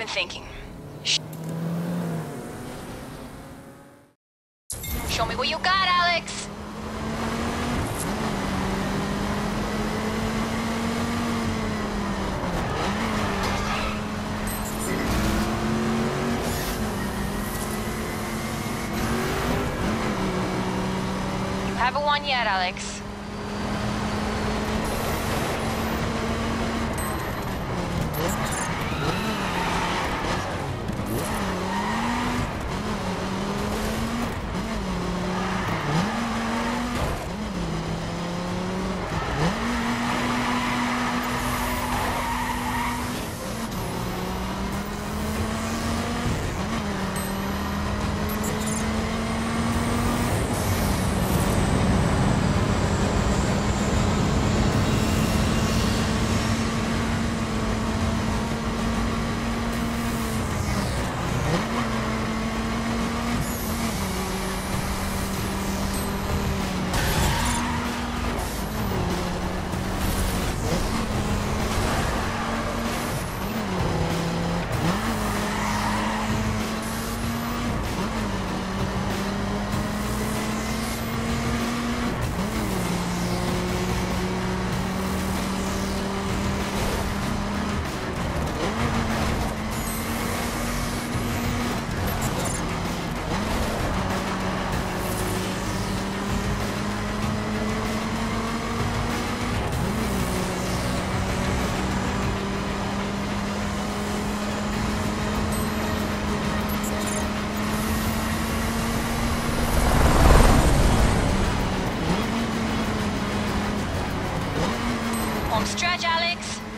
been thinking. Show me what you got, Alex. You haven't won yet, Alex. Home stretch, Alex.